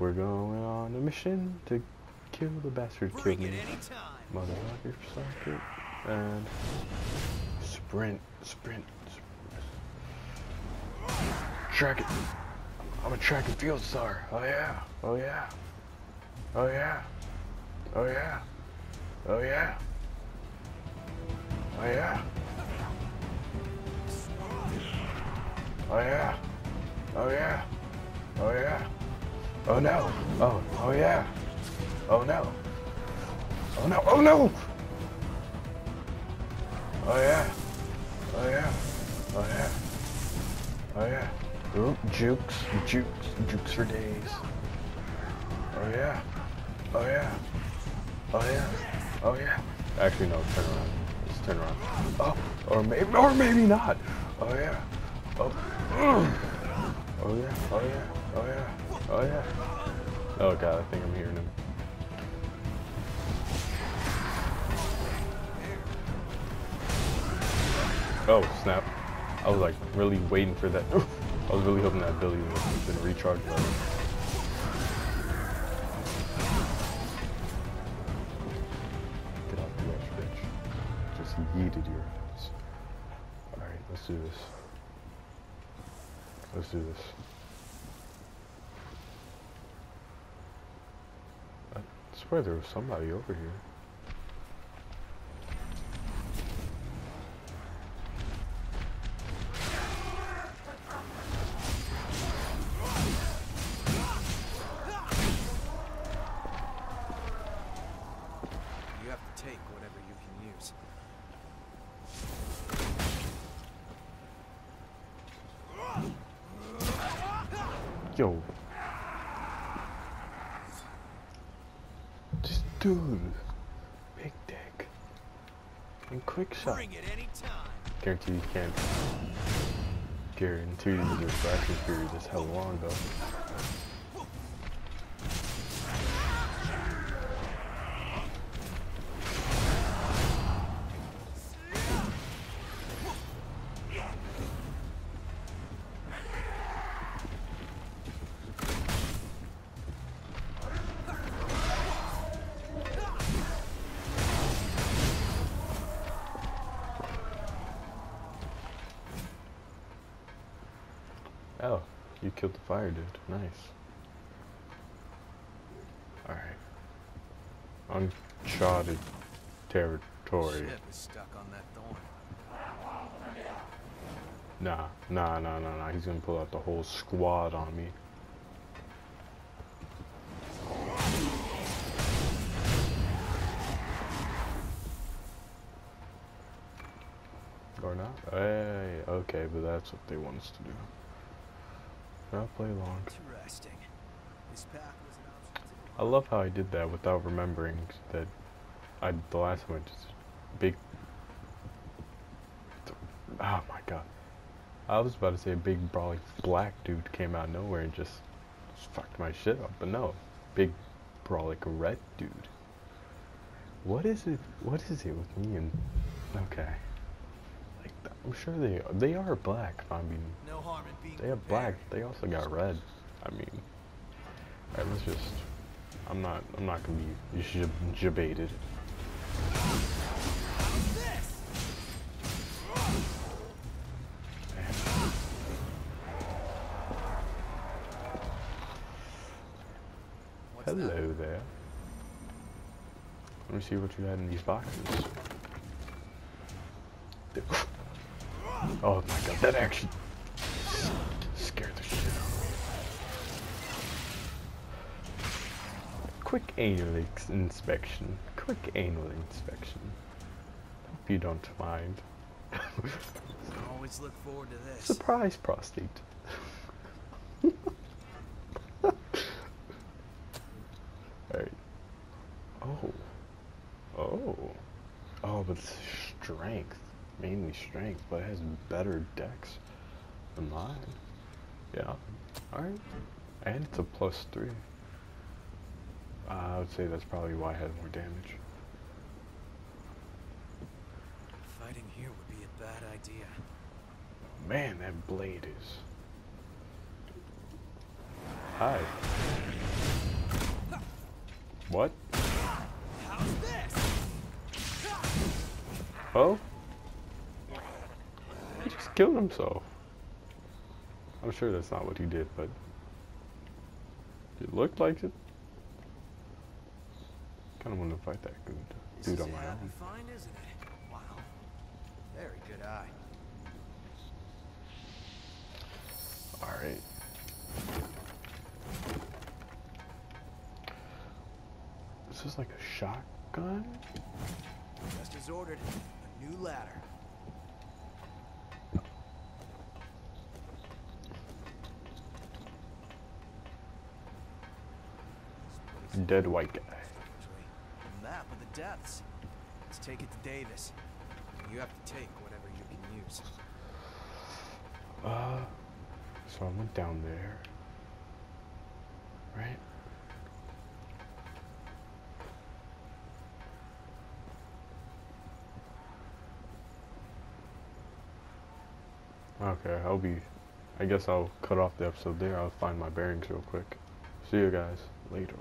We're going on a mission to kill the bastard Bring anytime. Motherfucker, sucker. And sprint, sprint, sprint. Track it. I'm a track and field star. Oh yeah. Oh yeah. Oh yeah. Oh yeah. Oh yeah. Oh yeah. Oh yeah. Oh yeah. Oh yeah. Oh no. Oh, oh yeah. Oh no. Oh no. Oh no. Oh yeah. Oh yeah. Oh yeah. Oh yeah. Ooh, jukes, jukes, jukes for days. Oh yeah. Oh yeah. Oh yeah. Oh yeah. Actually no, turn around. Let's turn around. Oh, or maybe, or maybe not. Oh yeah. Oh. Oh yeah. Oh yeah. Oh yeah. Oh yeah. Oh god, I think I'm hearing him. Oh snap! I was like really waiting for that. I was really hoping that would have been recharged. By. Get off the edge, bitch. Just yeeted your ass. Alright, let's do this. Let's do this. I swear there was somebody over here. You have to take whatever you can use. Yo. This dude. Big dick. And quick shot. Bring it anytime. Guarantee you can't. Guarantee you the refraction period is hell long though. You killed the fire dude. Nice. Alright. Uncharted territory. Stuck on that thorn. Nah, nah, nah, nah, nah. He's gonna pull out the whole squad on me. Or not? Hey, okay, but that's what they want us to do. Not play along. Interesting. This path was an option. I love how I did that without remembering that I the last one just big. Oh my god! I was about to say a big brawly black dude came out of nowhere and just, just fucked my shit up, but no, big brawly red dude. What is it? What is it with me and okay? I'm sure they they are black. I mean, No harm in being they have black. They also got red. I mean, alright, let's just. I'm not. I'm not gonna be jib- jibated. Hello there. Let me see what you had in these boxes. Oh my god, that actually scared the shit out of me. Quick anal inspection. Quick anal inspection. Hope you don't mind. Always look forward to this. Surprise prostate. Alright. Oh. Oh. Oh, but strength. Mainly strength, but it has better dex than mine. Yeah. Alright. And it's a plus three. Uh, I would say that's probably why I had more damage. Fighting here would be a bad idea. Man, that blade is. Hi. What? How's this? Oh? He just killed himself. I'm sure that's not what he did, but it looked like it. Kind of want to fight that good dude is on my own. find, isn't it? Wow. Very good eye. All right. This is like a shotgun. Just as ordered. A new ladder. Dead white guy. Map of the depths. Let's take it to Davis. You have to take whatever you can use. Uh, so I went down there. Right? Okay, I'll be. I guess I'll cut off the episode there. I'll find my bearings real quick. See you guys later.